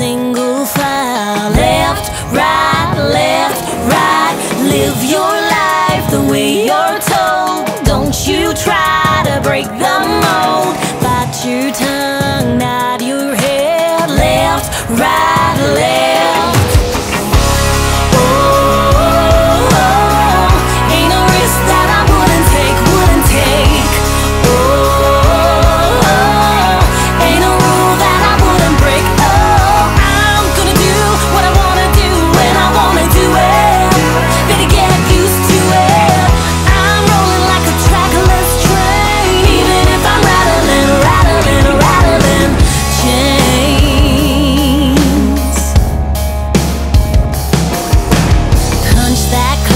single file. Left, right, left, right, live your life the way you're told. Don't you try to break the mold, bite your time. that